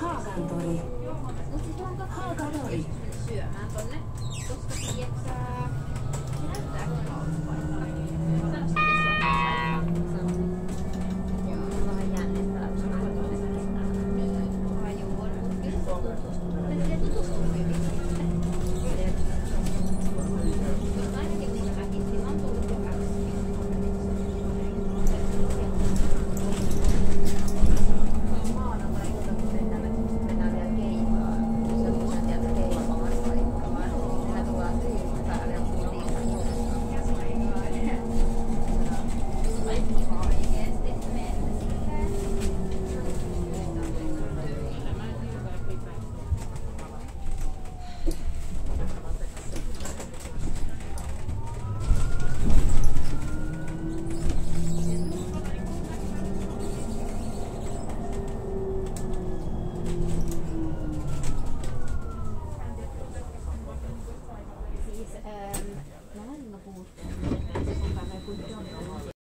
Haagadori. Haagadori. Ehm, maailma puutu, on väga kultuurne.